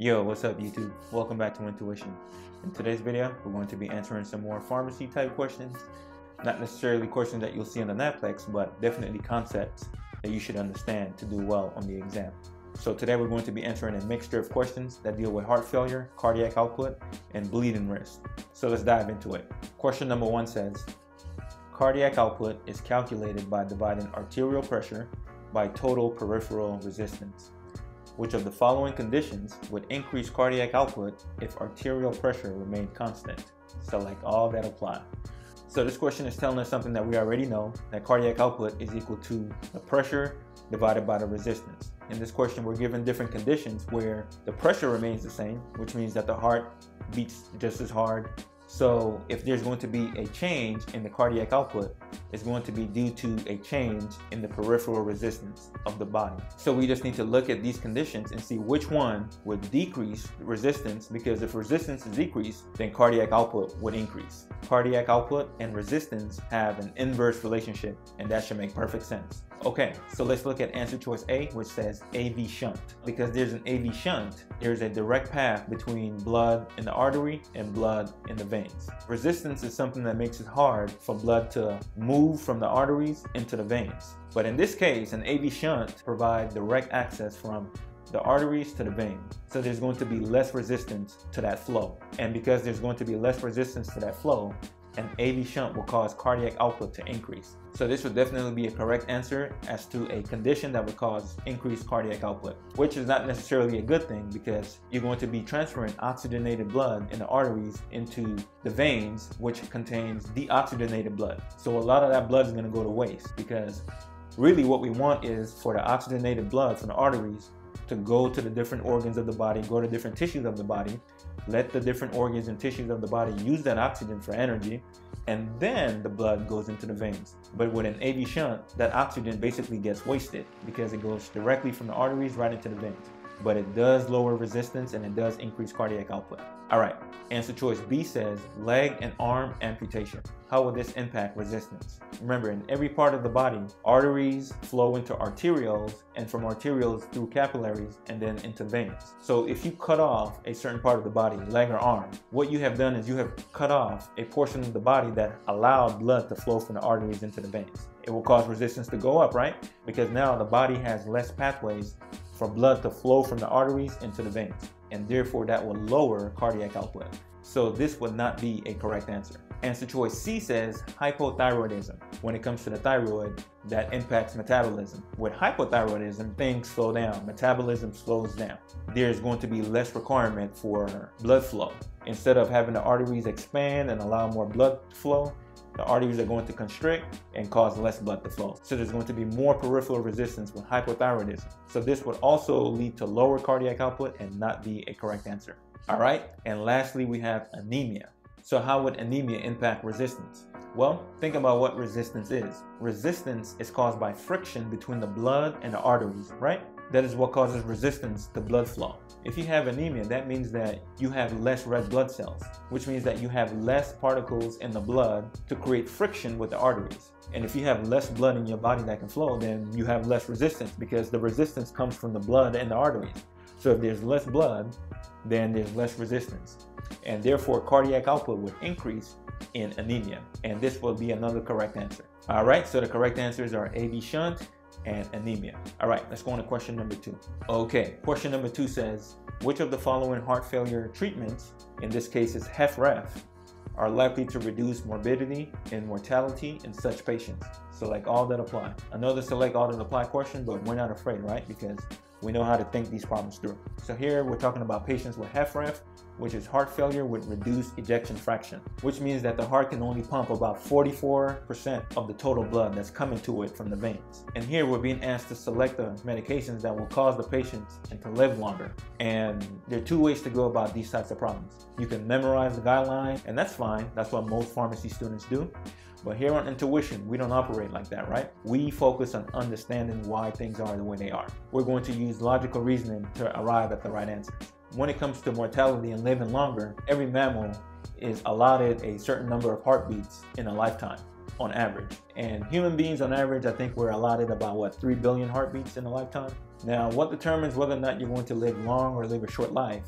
Yo, what's up YouTube? Welcome back to Intuition. In today's video, we're going to be answering some more pharmacy type questions. Not necessarily questions that you'll see on the NAPLEX, but definitely concepts that you should understand to do well on the exam. So today we're going to be answering a mixture of questions that deal with heart failure, cardiac output, and bleeding risk. So let's dive into it. Question number one says, cardiac output is calculated by dividing arterial pressure by total peripheral resistance. Which of the following conditions would increase cardiac output if arterial pressure remained constant? Select all that apply. So this question is telling us something that we already know, that cardiac output is equal to the pressure divided by the resistance. In this question, we're given different conditions where the pressure remains the same, which means that the heart beats just as hard, so if there's going to be a change in the cardiac output, it's going to be due to a change in the peripheral resistance of the body. So we just need to look at these conditions and see which one would decrease resistance because if resistance is decreased, then cardiac output would increase. Cardiac output and resistance have an inverse relationship and that should make perfect sense. Okay, so let's look at answer choice A, which says AV shunt. Because there's an AV shunt, there's a direct path between blood in the artery and blood in the veins. Resistance is something that makes it hard for blood to move from the arteries into the veins. But in this case, an AV shunt provides direct access from the arteries to the vein. So there's going to be less resistance to that flow. And because there's going to be less resistance to that flow, an AV shunt will cause cardiac output to increase. So this would definitely be a correct answer as to a condition that would cause increased cardiac output, which is not necessarily a good thing because you're going to be transferring oxygenated blood in the arteries into the veins, which contains deoxygenated blood. So a lot of that blood is going to go to waste because really what we want is for the oxygenated blood from the arteries to go to the different organs of the body, go to different tissues of the body, let the different organs and tissues of the body use that oxygen for energy, and then the blood goes into the veins. But with an AV shunt, that oxygen basically gets wasted because it goes directly from the arteries right into the veins. But it does lower resistance and it does increase cardiac output. All right, answer choice B says leg and arm amputation. How will this impact resistance? Remember, in every part of the body, arteries flow into arterioles and from arterioles through capillaries and then into veins. So if you cut off a certain part of the body, leg or arm, what you have done is you have cut off a portion of the body that allowed blood to flow from the arteries into the veins. It will cause resistance to go up, right? Because now the body has less pathways for blood to flow from the arteries into the veins and therefore that will lower cardiac output. So this would not be a correct answer. Answer choice C says hypothyroidism. When it comes to the thyroid, that impacts metabolism. With hypothyroidism, things slow down, metabolism slows down. There's going to be less requirement for blood flow. Instead of having the arteries expand and allow more blood flow, the arteries are going to constrict and cause less blood to flow. So there's going to be more peripheral resistance with hypothyroidism. So this would also lead to lower cardiac output and not be a correct answer. All right, and lastly, we have anemia. So how would anemia impact resistance? Well, think about what resistance is. Resistance is caused by friction between the blood and the arteries, right? That is what causes resistance to blood flow. If you have anemia, that means that you have less red blood cells, which means that you have less particles in the blood to create friction with the arteries. And if you have less blood in your body that can flow, then you have less resistance because the resistance comes from the blood and the arteries. So if there's less blood, then there's less resistance. And therefore, cardiac output would increase in anemia. And this will be another correct answer. All right, so the correct answers are AV shunt, and anemia. All right, let's go on to question number two. Okay, question number two says, which of the following heart failure treatments, in this case is HFrEF, are likely to reduce morbidity and mortality in such patients? Select all that apply. Another select all that apply question, but we're not afraid, right? Because we know how to think these problems through. So here we're talking about patients with HFrEF, which is heart failure with reduced ejection fraction, which means that the heart can only pump about 44% of the total blood that's coming to it from the veins. And here we're being asked to select the medications that will cause the patients to live longer. And there are two ways to go about these types of problems. You can memorize the guideline, and that's fine. That's what most pharmacy students do. But here on Intuition, we don't operate like that, right? We focus on understanding why things are the way they are. We're going to use logical reasoning to arrive at the right answer. When it comes to mortality and living longer, every mammal is allotted a certain number of heartbeats in a lifetime. on average. And human beings on average, I think we're allotted about what, 3 billion heartbeats in a lifetime? Now, what determines whether or not you're going to live long or live a short life,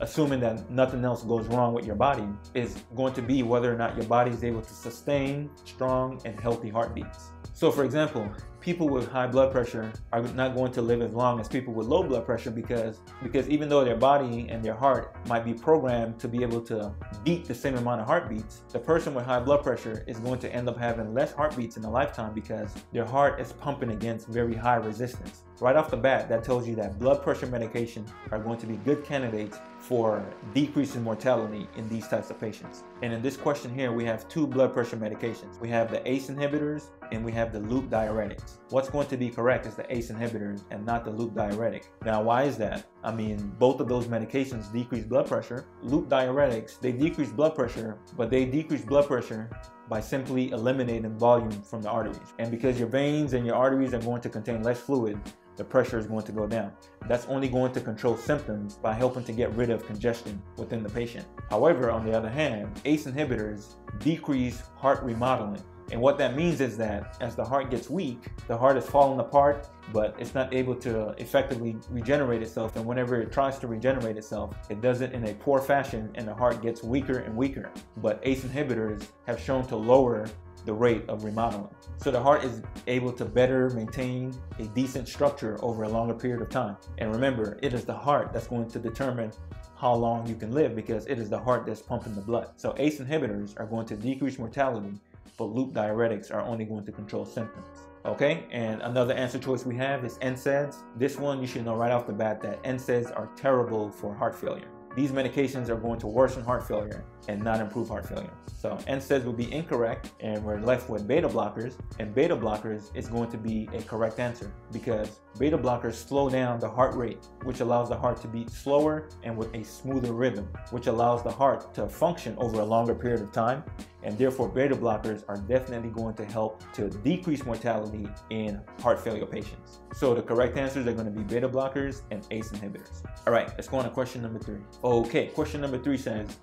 assuming that nothing else goes wrong with your body, is going to be whether or not your body is able to sustain strong and healthy heartbeats. So for example, people with high blood pressure are not going to live as long as people with low blood pressure because because even though their body and their heart might be programmed to be able to beat the same amount of heartbeats, the person with high blood pressure is going to end up having less heartbeats in a lifetime because their heart is pumping against very high resistance. Right off the bat, that tells you that blood pressure medication are going to be good candidates for decreasing mortality in these types of patients. And in this question here, we have two blood pressure medications. We have the ACE inhibitors and we have the loop diuretics. What's going to be correct is the ACE inhibitors and not the loop diuretic. Now, why is that? I mean, both of those medications decrease blood pressure. Loop diuretics, they decrease blood pressure, but they decrease blood pressure by simply eliminating volume from the arteries. And because your veins and your arteries are going to contain less fluid, the pressure is going to go down. That's only going to control symptoms by helping to get rid of congestion within the patient. However, on the other hand, ACE inhibitors decrease heart remodeling. And what that means is that as the heart gets weak, the heart is falling apart, but it's not able to effectively regenerate itself. And whenever it tries to regenerate itself, it does it in a poor fashion and the heart gets weaker and weaker. But ACE inhibitors have shown to lower the rate of remodeling. So the heart is able to better maintain a decent structure over a longer period of time. And remember, it is the heart that's going to determine how long you can live because it is the heart that's pumping the blood. So ACE inhibitors are going to decrease mortality, but loop diuretics are only going to control symptoms. Okay, and another answer choice we have is NSAIDs. This one you should know right off the bat that NSAIDs are terrible for heart failure these medications are going to worsen heart failure and not improve heart failure. So NSAIDs will be incorrect and we're left with beta blockers and beta blockers is going to be a correct answer because beta blockers slow down the heart rate which allows the heart to beat slower and with a smoother rhythm which allows the heart to function over a longer period of time and therefore beta blockers are definitely going to help to decrease mortality in heart failure patients. So the correct answers are going to be beta blockers and ACE inhibitors. All right, let's go on to question number three. Okay, question number three says,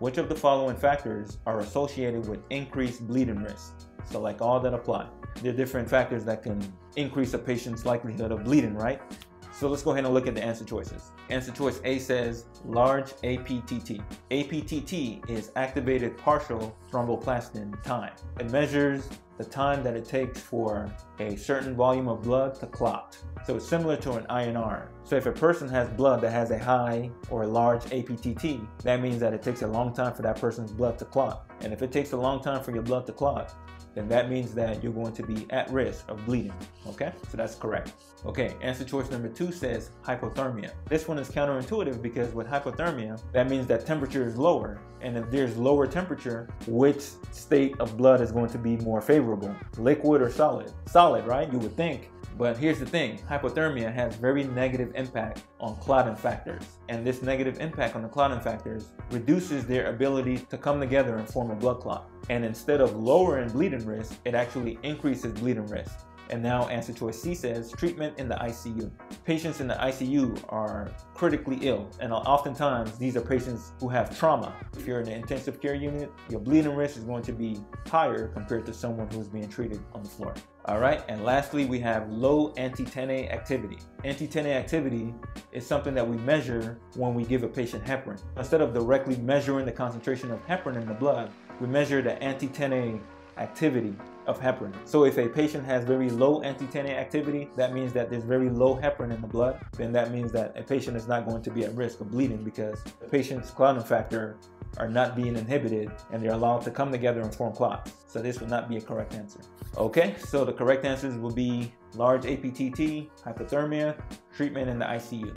which of the following factors are associated with increased bleeding risk? So like all that apply. There are different factors that can increase a patient's likelihood of bleeding, right? So let's go ahead and look at the answer choices. Answer choice A says large APTT. APTT is activated partial thromboplastin time. It measures the time that it takes for a certain volume of blood to clot. So it's similar to an INR. So if a person has blood that has a high or a large APTT, that means that it takes a long time for that person's blood to clot. And if it takes a long time for your blood to clot, then that means that you're going to be at risk of bleeding. Okay, so that's correct. Okay, answer choice number two says hypothermia. This one is counterintuitive because with hypothermia, that means that temperature is lower. And if there's lower temperature, which state of blood is going to be more favorable? Liquid or solid? Solid, right? You would think. But here's the thing, hypothermia has very negative impact on clotting factors. And this negative impact on the clotting factors reduces their ability to come together and form a blood clot. And instead of lowering bleeding risk, it actually increases bleeding risk. And now answer choice C says treatment in the ICU. Patients in the ICU are critically ill, and oftentimes these are patients who have trauma. If you're in the intensive care unit, your bleeding risk is going to be higher compared to someone who's being treated on the floor. All right, and lastly, we have low anti-10A activity. Anti-10A activity is something that we measure when we give a patient heparin. Instead of directly measuring the concentration of heparin in the blood, we measure the anti-10A activity of heparin. So if a patient has very low anti-10A activity, that means that there's very low heparin in the blood, then that means that a patient is not going to be at risk of bleeding because the patient's clotting factor are not being inhibited and they're allowed to come together and form clots. So this would not be a correct answer. Okay, so the correct answers will be large APTT, hypothermia, treatment in the ICU.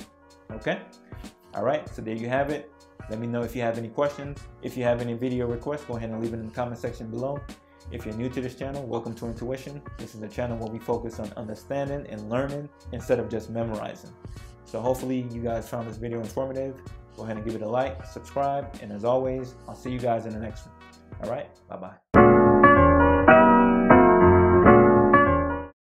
Okay, all right, so there you have it. Let me know if you have any questions. If you have any video requests, go ahead and leave it in the comment section below. If you're new to this channel, welcome to Intuition. This is a channel where we focus on understanding and learning instead of just memorizing. So hopefully you guys found this video informative. Go ahead and give it a like, subscribe, and as always, I'll see you guys in the next one. All right, bye-bye.